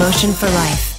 Motion for Life.